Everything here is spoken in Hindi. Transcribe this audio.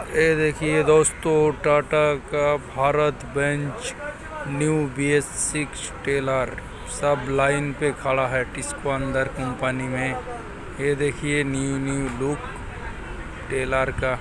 ये देखिए दोस्तों, टाटा का Bharat Benz, new B S six trailer, सब लाइन पे खड़ा है टिस्को अंदर कंपनी में। ये देखिए न्यू न्यू लुक टेलर का।